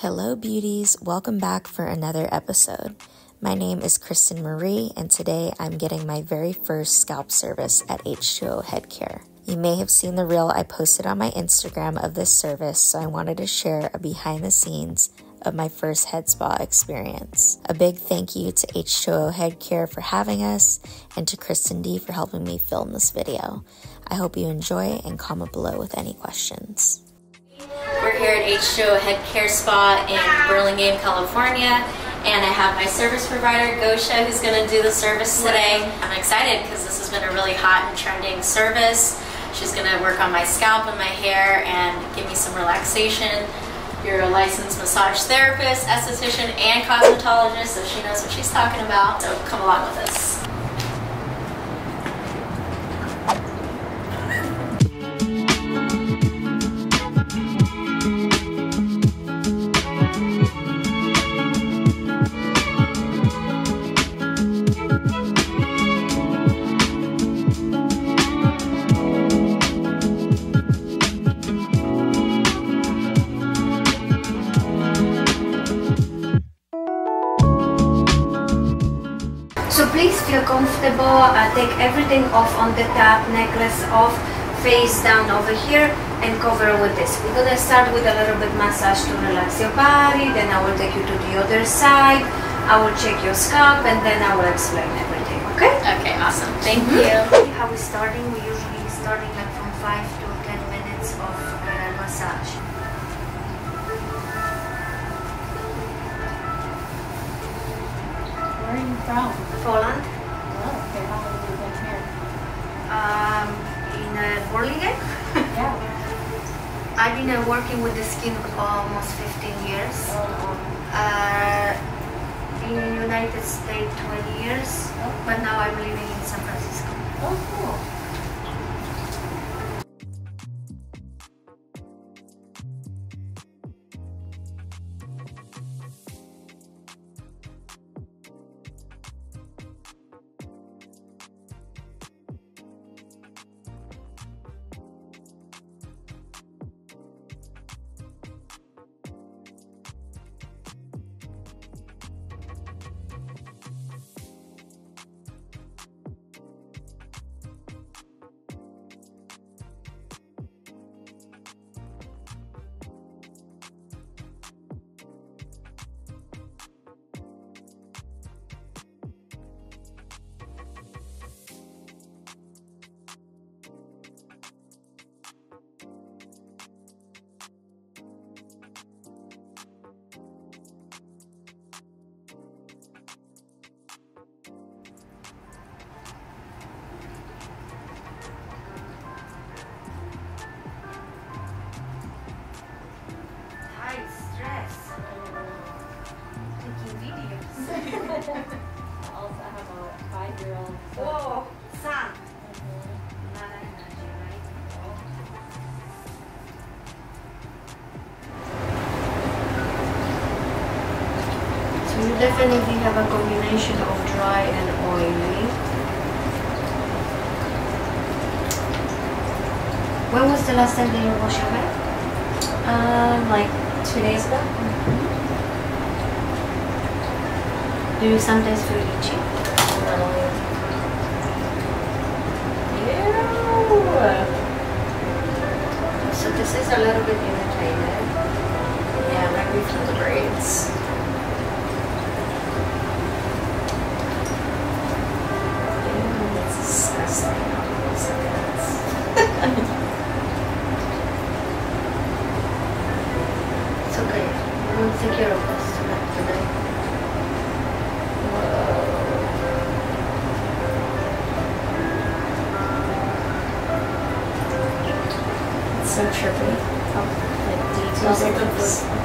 Hello, beauties. Welcome back for another episode. My name is Kristen Marie, and today I'm getting my very first scalp service at H2O Head Care. You may have seen the reel I posted on my Instagram of this service, so I wanted to share a behind the scenes of my first head spa experience. A big thank you to H2O Head Care for having us and to Kristen D for helping me film this video. I hope you enjoy and comment below with any questions. We're here at H2O Head Care Spa in Burlingame, California, and I have my service provider, Gosha, who's going to do the service today. I'm excited because this has been a really hot and trending service. She's going to work on my scalp and my hair and give me some relaxation. You're a licensed massage therapist, esthetician, and cosmetologist, so she knows what she's talking about. So come along with us. Please feel comfortable, uh, take everything off on the top, necklace off, face down over here and cover with this. We're gonna start with a little bit massage to relax your body, then I will take you to the other side, I will check your scalp and then I will explain everything, okay? Okay, awesome. Thank Mhm. you. How we starting? We from? Poland, Oh, okay. How long have you been here? um, in uh, Burlingame. Yeah. I've been uh, working with the skin for almost 15 years. Oh, Uh, in the United States 20 years, but now I'm living in San Francisco. oh, cool. Definitely have a combination of dry and oily. When was the last time that you washed your hair? Um, like two days ago. Do you sometimes feel itchy? Yeah. So this is a little bit irritated. Yeah, maybe from the braids. Care of today. It's so trippy. How like Smells like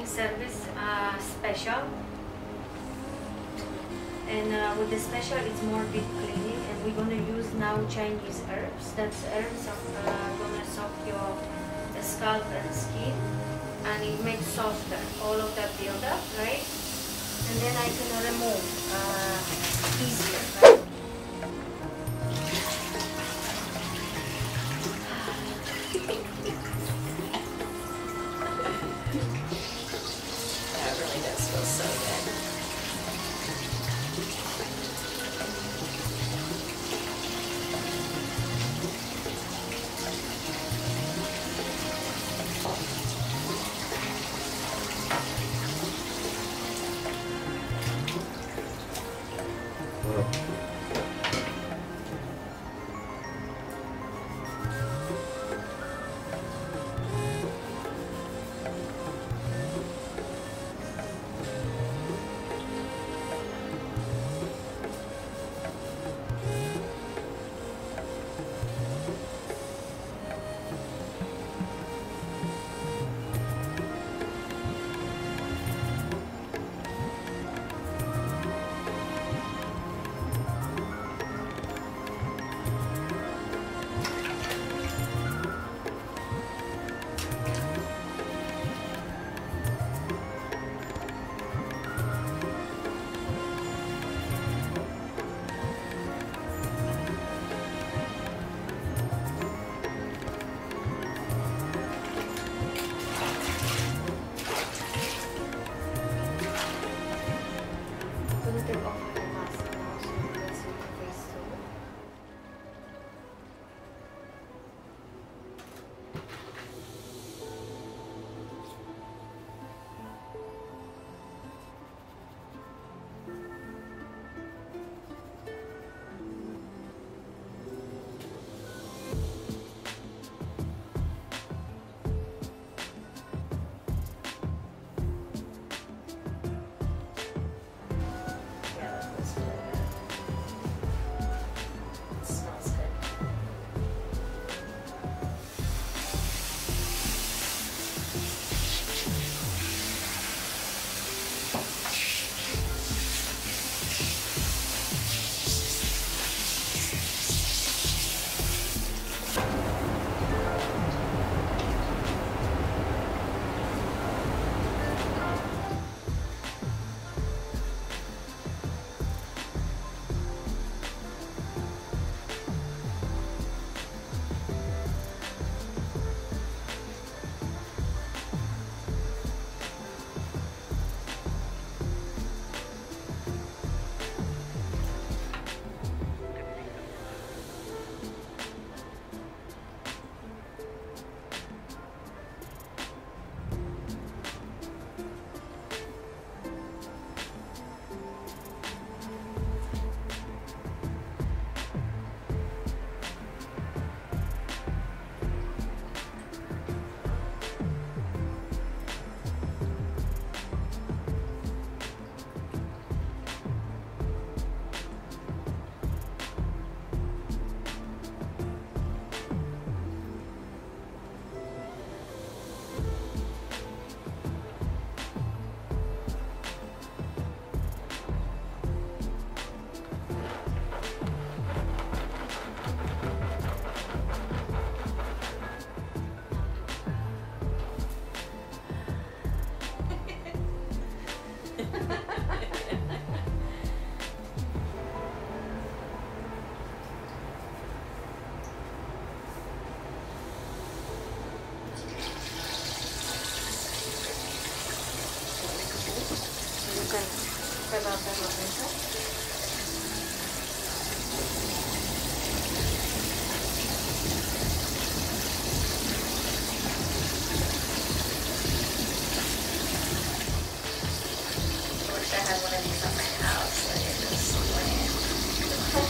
service uh, special. And uh, with the special, it's more deep cleaning, and we're gonna use now Chinese herbs. That's herbs of uh, gonna soak your scalp and skin, and it makes softer all of that buildup, right? And then I can remove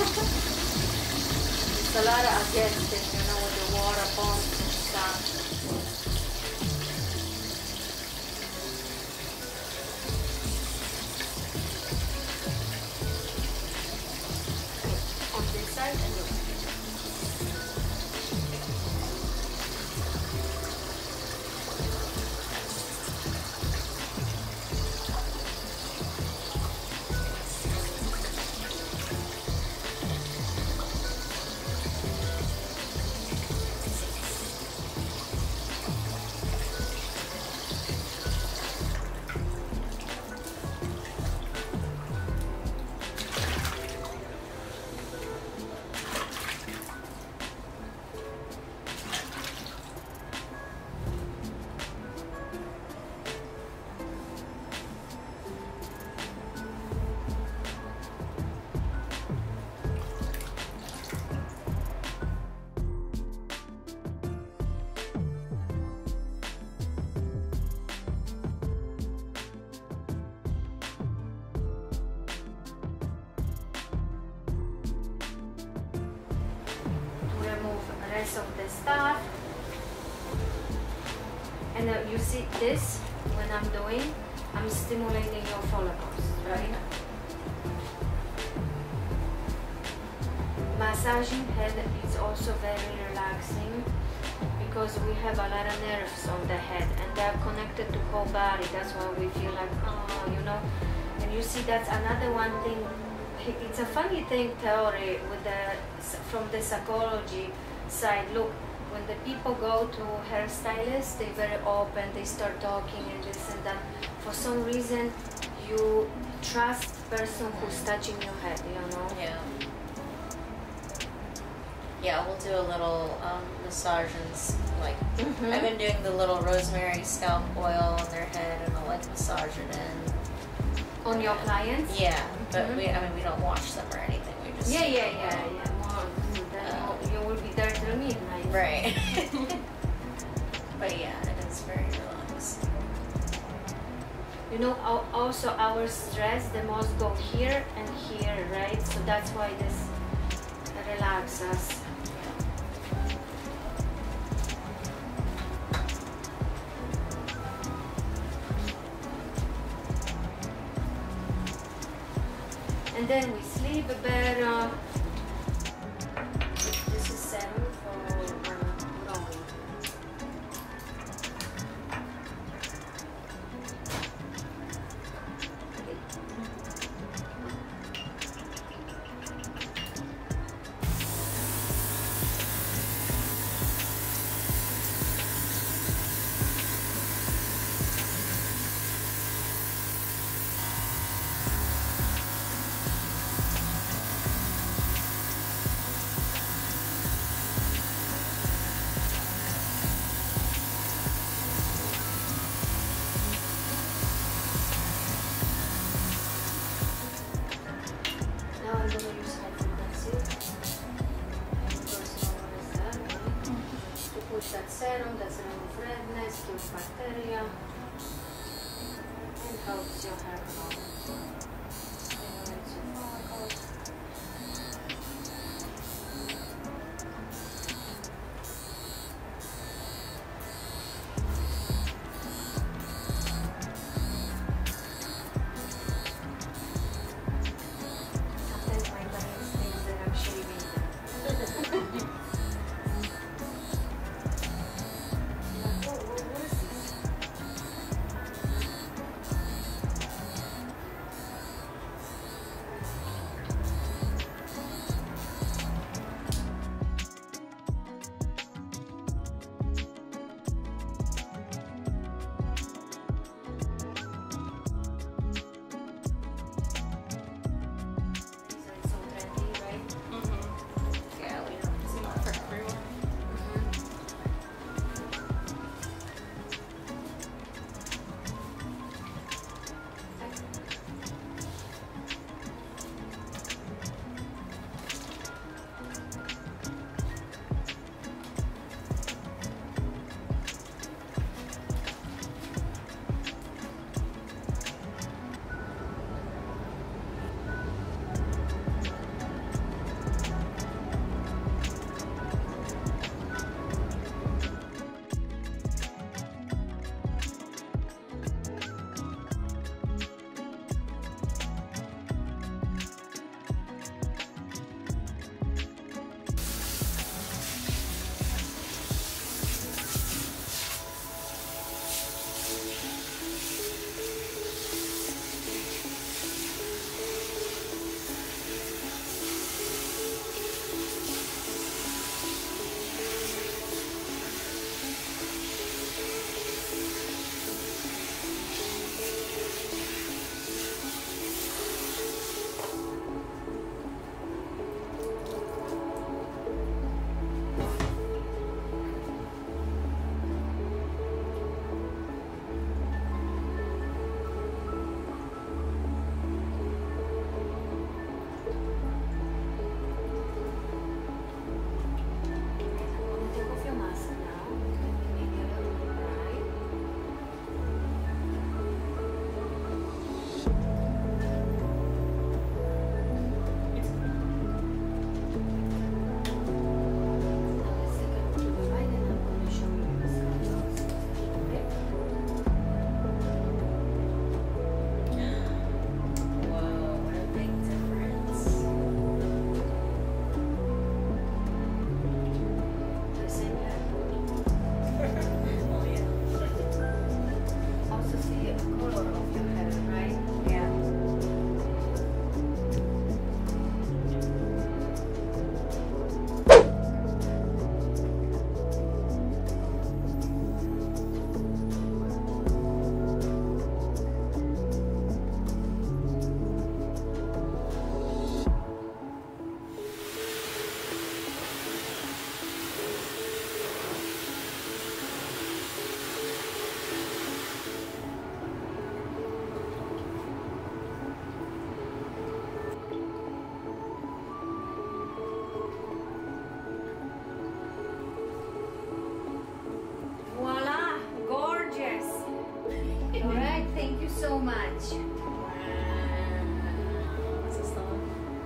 It's a lot of against it, you know, with the water pumps and stuff. Rest of the stuff. And uh, you see this when I'm doing, I'm stimulating your follicles, right? Massaging head is also very relaxing because we have a lot of nerves on the head and they're connected to whole body. That's why we feel like, oh, you know. And you see, that's another one thing. It's a funny thing theory with the from the psychology side. Look, when the people go to hairstylists, they're very open. They start talking and this and that. For some reason, you trust person who's touching your head. You know. Yeah. Yeah, we'll do a little um, massage and like Mhm. I've been doing the little rosemary scalp oil on their head and I'll like massage it in. On your clients. Yeah, but Mhm. we I mean we don't wash them or anything. We just Yeah, yeah, yeah, yeah. Right. but yeah, it is very relaxed. You know, also our stress, the most go here and here, right? So that's why this relax us. And then we sleep a This and helps your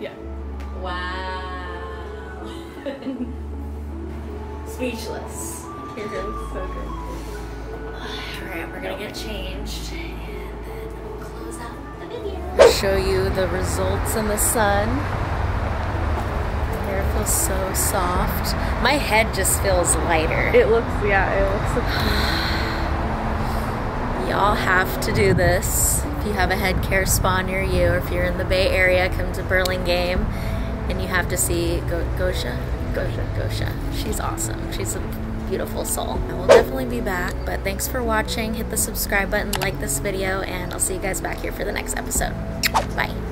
Yeah. Wow. Speechless. You're so good. Alright, we're gonna get changed and then we'll close out the video. Show you the results in the sun. Hair feels so soft. My head just feels lighter. It looks, yeah, it looks. Y'all have to do this. If you have a head care spa near you, or if you're in the Bay Area, come to Burlingame and you have to see Go- Gosha. Gosha. Gosha. She's awesome. She's a beautiful soul. I will definitely be back, but thanks for watching. Hit the subscribe button, like this video, and I'll see you guys back here for the next episode. Bye.